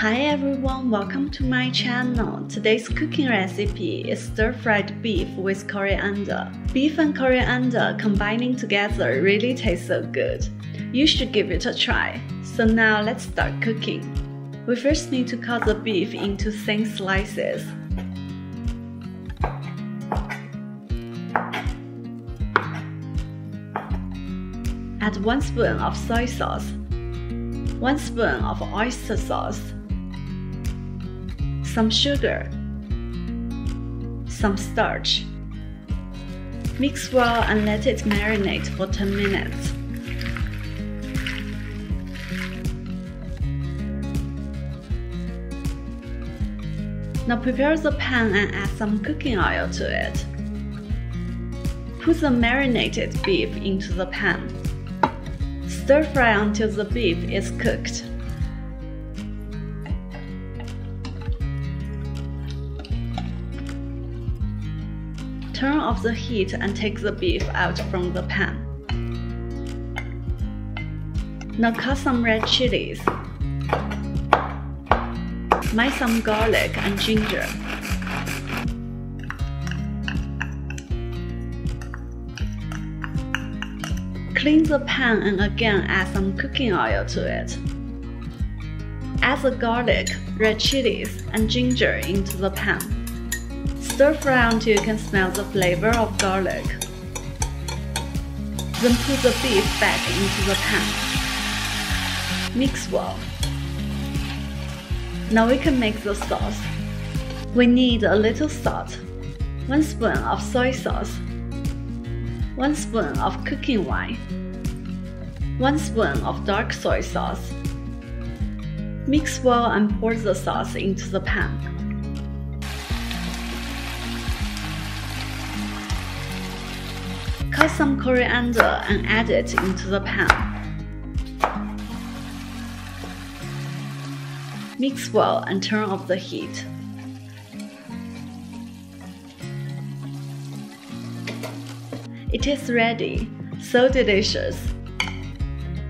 Hi everyone, welcome to my channel. Today's cooking recipe is stir-fried beef with coriander. Beef and coriander combining together really tastes so good. You should give it a try. So now let's start cooking. We first need to cut the beef into thin slices. Add 1 spoon of soy sauce, 1 spoon of oyster sauce, some sugar, some starch. Mix well and let it marinate for 10 minutes. Now prepare the pan and add some cooking oil to it. Put the marinated beef into the pan. Stir fry until the beef is cooked. Turn off the heat and take the beef out from the pan. Now cut some red chilies. Might some garlic and ginger. Clean the pan and again add some cooking oil to it. Add the garlic, red chilies, and ginger into the pan. Stir fry until you can smell the flavor of garlic. Then put the beef back into the pan. Mix well. Now we can make the sauce. We need a little salt, 1 spoon of soy sauce, 1 spoon of cooking wine, 1 spoon of dark soy sauce. Mix well and pour the sauce into the pan. Cut some coriander and add it into the pan. Mix well and turn off the heat. It is ready, so delicious.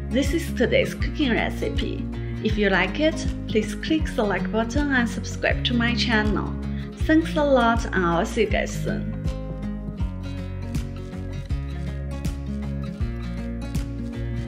This is today's cooking recipe. If you like it, please click the like button and subscribe to my channel. Thanks a lot and I'll see you guys soon.